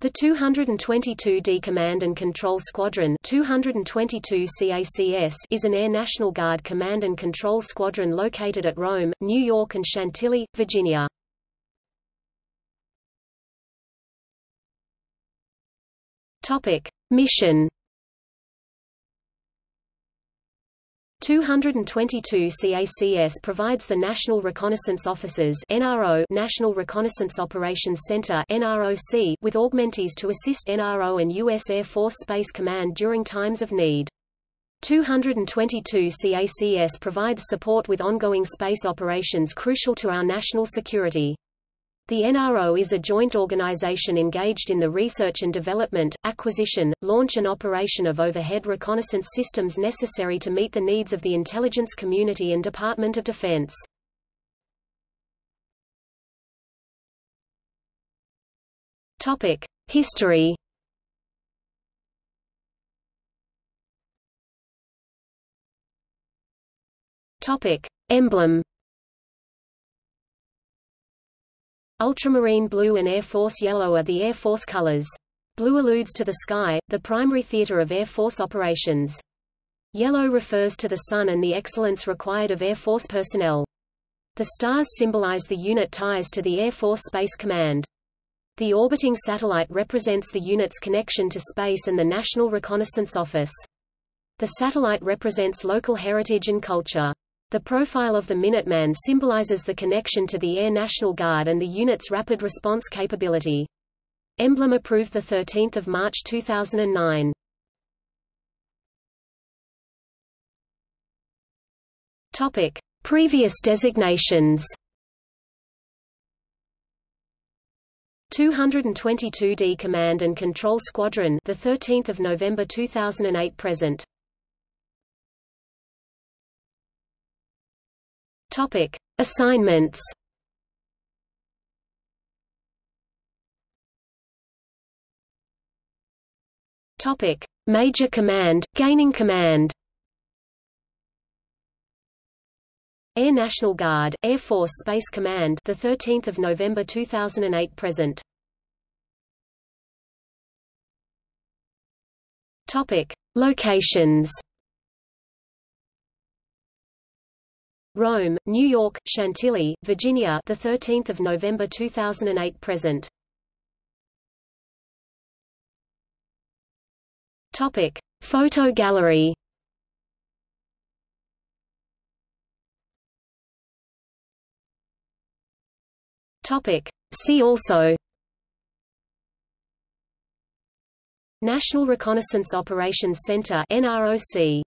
The 222d Command and Control Squadron 222 CACS is an Air National Guard command and control squadron located at Rome, New York and Chantilly, Virginia. Topic: Mission 222 CACS provides the National Reconnaissance Office's NRO National Reconnaissance Operations Center NROC with augmentees to assist NRO and U.S. Air Force Space Command during times of need. 222 CACS provides support with ongoing space operations crucial to our national security. The NRO is a joint organization engaged in the research and development, acquisition, launch and operation of overhead reconnaissance systems necessary to meet the needs of the intelligence community and Department of Defense. Topic: History. Topic: Emblem. Ultramarine blue and Air Force yellow are the Air Force colors. Blue alludes to the sky, the primary theater of Air Force operations. Yellow refers to the sun and the excellence required of Air Force personnel. The stars symbolize the unit ties to the Air Force Space Command. The orbiting satellite represents the unit's connection to space and the National Reconnaissance Office. The satellite represents local heritage and culture. The profile of the Minuteman symbolizes the connection to the Air National Guard and the unit's rapid response capability. Emblem approved 13 March 2009. Topic: Previous designations. 222d Command and Control Squadron, the 13th of November 2008 present. Topic: Assignments. Topic: Major Command, gaining command. Air National Guard, Air Force Space Command, the 13th of November 2008 present. Topic: Locations. Rome, New York, Chantilly, Virginia, the 13th of November 2008 present. Topic: Photo gallery. Topic: See also National Reconnaissance Operations Center NROC